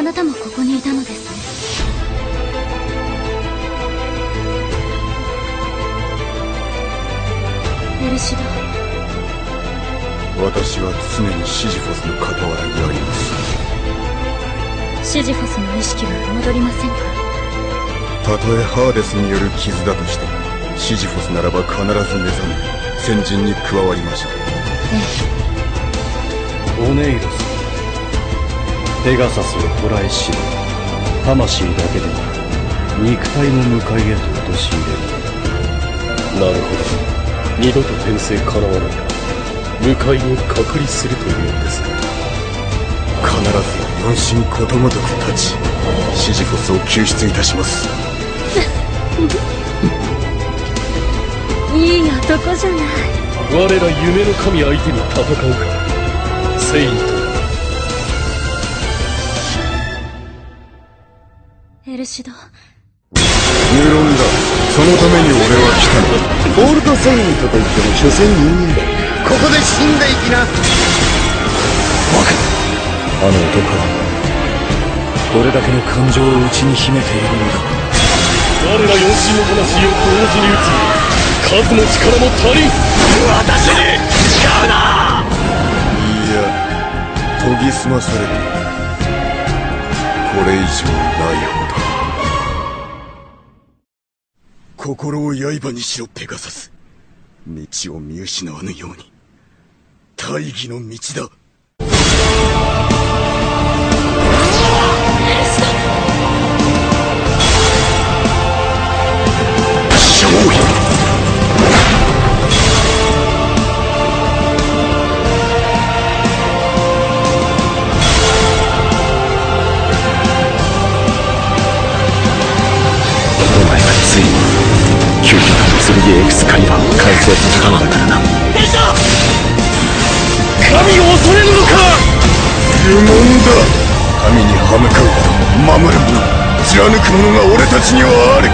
あなたもここにいたのですね。エルシド私は常にシジフォスの傍らにあります。シジフォスの意識は戻りませんか？たとえハーデスによる傷だとしてシジフォスならば必ず目覚め先人に加わりましょう。オネイロスペガサスを捕らえしろ魂だけでなく肉体も向かいへと陥れる。なるほど。二度と転生叶わないが向かいを隔離するというんです。か必ず四神ことごとく立ちシジフォスを救出いたします。いい男じゃない。我ら夢の神相手に戦うか。セインエルシド。無論だそのために俺は来たのだ。オールドセイントといっても所詮人間だ。ここで死んでいきな。あの男はどれだけの感情を内に秘めているのか我ら四神の魂を同時に打つ。数も力も足りん。私に使うないや研ぎ澄まされている。これ以上ないほ心を刃にしろペガサス。道を見失わぬように。大義の道だ。バーを完成させたのだからな。神を恐れるのか。愚問だ。神に歯向かう者守る者貫く者が俺たちにはある